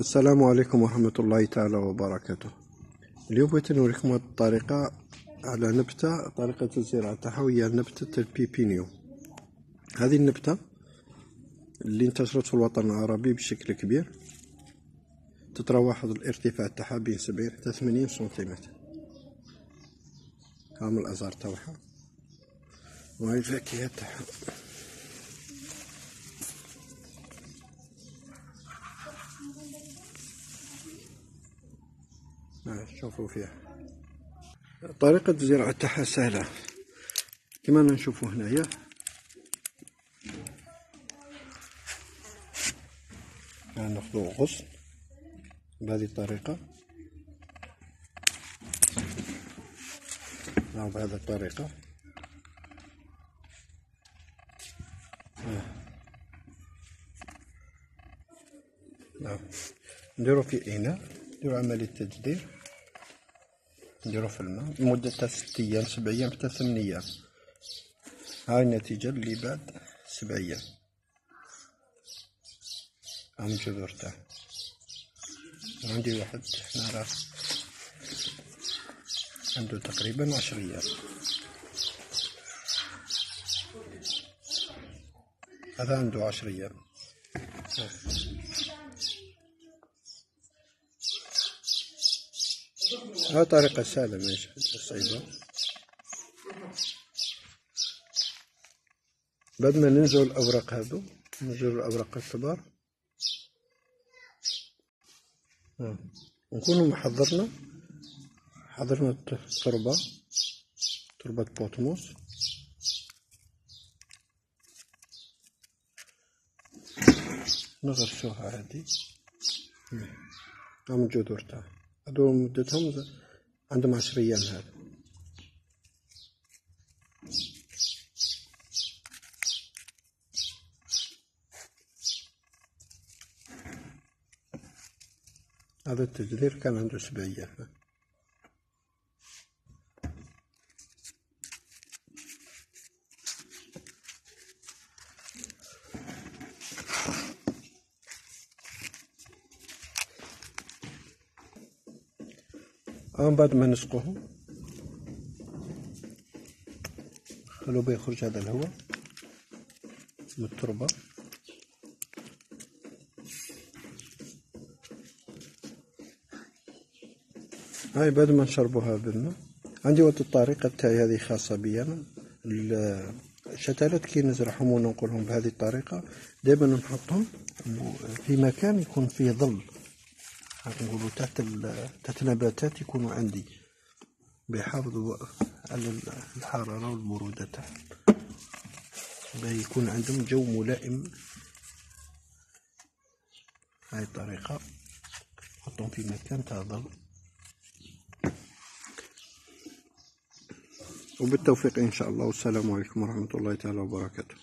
السلام عليكم ورحمة الله تعالى وبركاته. اليوم بغيت نوريكم هاد الطريقة على نبتة طريقة الزراعة تاعها وهي نبتة البيبينيو هذه النبتة اللي انتشرت في الوطن العربي بشكل كبير تتراوح الارتفاع تاعها بين سبعين حتى ثمانين سنتيمتر. هاهم الأزهار تاعها وهاي الفاكهة تاعها. شوفوا فيها. طريقة الزراعة تاعها سهلة. كما نشوفوا هنايا. ناخذ غصن بهذه الطريقة. أو بهذه الطريقة. نعم. نديرو في إناء نديرو عملية تجدير. نديرو في الماء لمدة ست أيام سبع أيام حتى ثمان أيام. هاي النتيجة اللي بعد سبع أيام. هاهم الجذور تاعه عندي واحد هنا راه عنده تقريبا عشر أيام. هذا عنده عشر أيام. ها طريقة سهلة ماشي صعيبة بعد ما ننزل الأوراق هذو ننزل الأوراق الكبار. نكونوا محضرنا. حضرنا التربة تربة بوتموس. نغرسوها هادي. هم الجذور تاعها هادو مدتهم عندهم عشر أيام هذا هذا التجدير كان عنده سبع أيام من بعد ما نسقوه. خلو بيخرج هذا الهواء من التربة. هاي بعد ما نشربوها بالماء عندي واحد الطريقة تاعي هذه خاصة بي أنا الشتلات كي نزرعهم وننقلهم بهذه الطريقة دائما نحطهم في مكان يكون فيه ظل. نقولوا تحت تحت النباتات يكونوا عندي بيحافظوا على الحرارة والبرودة تاعهم يكون عندهم جو ملائم. هاي الطريقة. حطهم في مكان تاع ظل وبالتوفيق إن شاء الله. والسلام عليكم ورحمة الله تعالى وبركاته.